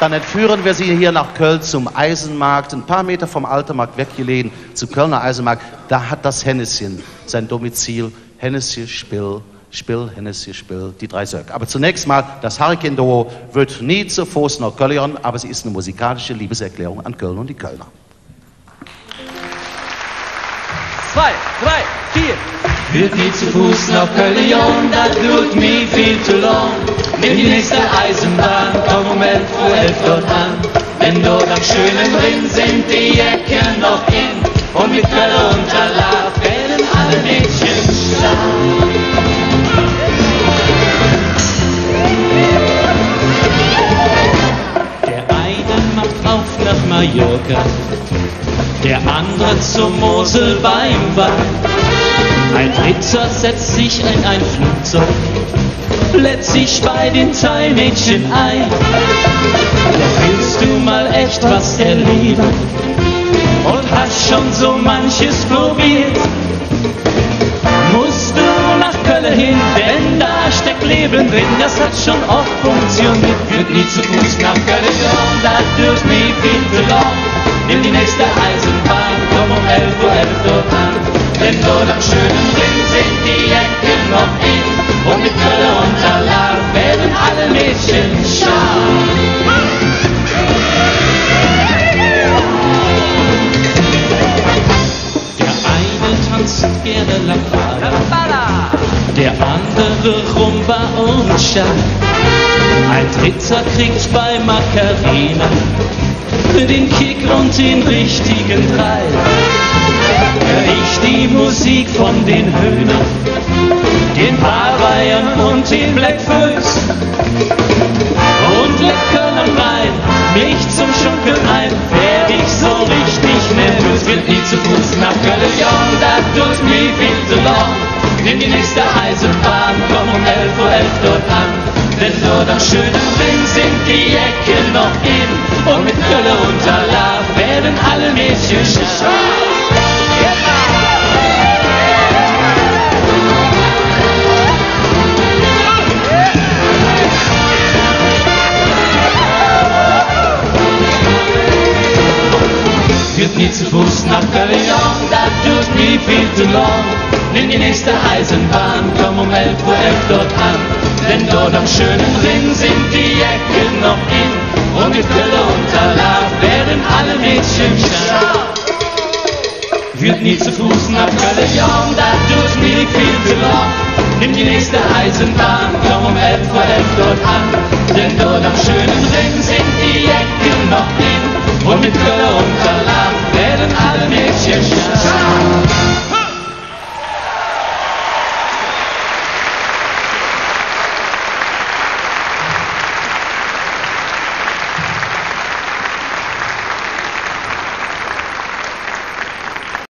Dann entführen wir Sie hier nach Köln zum Eisenmarkt, ein paar Meter vom Altermarkt weggelegen, zum Kölner Eisenmarkt. Da hat das Hennesschen sein Domizil. Hennessy, Spill, Spill, Hennessy, Spill, die drei Söck. Aber zunächst mal, das Hurricane-Duo wird nie zu Fuß nach Köln, aber sie ist eine musikalische Liebeserklärung an Köln und die Kölner. Zwei, drei, vier. Wird nie zu Fuß nach Köln, das tut mir viel zu lang. Nimm die nächste Eisenbahn, komm um 11 Uhr 11 dort an. Denn dort am schönen Ring sind die Ecken noch in. Und mit Kölle und Talar werden alle Mädchen stark. Der eine macht auf nach Mallorca, der andere zum Mosel beim Wein. Ein dritter setzt sich in ein Flugzeug, lädt sich bei den Teilmädchen ein. Willst du mal echt was erleben und hast schon so manches probiert, musst du nach Köln hin, denn da steckt Leben drin, das hat schon oft funktioniert. Führt nie zu Fuß nach Köln, da dürft nie viel verloren. Nimm die nächste Eisenbahn, komm um 11 Uhr 11 dort an. Denn dort am schönen Sind die Ecken noch in. Und mit Kölle und Talar werden alle Mädchen scharf. Der eine tanzt gerne Lambada, der andere Rumba und Schach. Ein dritter kriegt bei Macarena den Kick und den richtigen Treib. Hör ich die Musik von den Paarweihern und den Blackfoot und leckern am Rhein, mich zum Schunkeln ein, werd ich so richtig nervös, will nie zu Fuß nach Köln, da tut mir viel zu lang. Nimm die nächste Eisenbahn, komm um 11 Uhr 11 dort an, denn dort am schönen Ring sind die Ecken noch in. Und mit Kölle und nie zu Fuß nach Pavillon, das tut mir viel zu lang. Nimm die nächste Eisenbahn, komm um elf Uhr elf dort an, denn dort am schönen Ring sind die Ecken noch in. Und mit Kölle und Talar werden alle Mädchen stark. Führt nie zu Fuß nach Pavillon, das tut mir viel zu lang. Nimm die nächste Eisenbahn, komm um elf Uhr elf dort an. Denn dort am schönen Ring sind die Ecken noch in und mit Kölle und Talar ale niech się śmieją.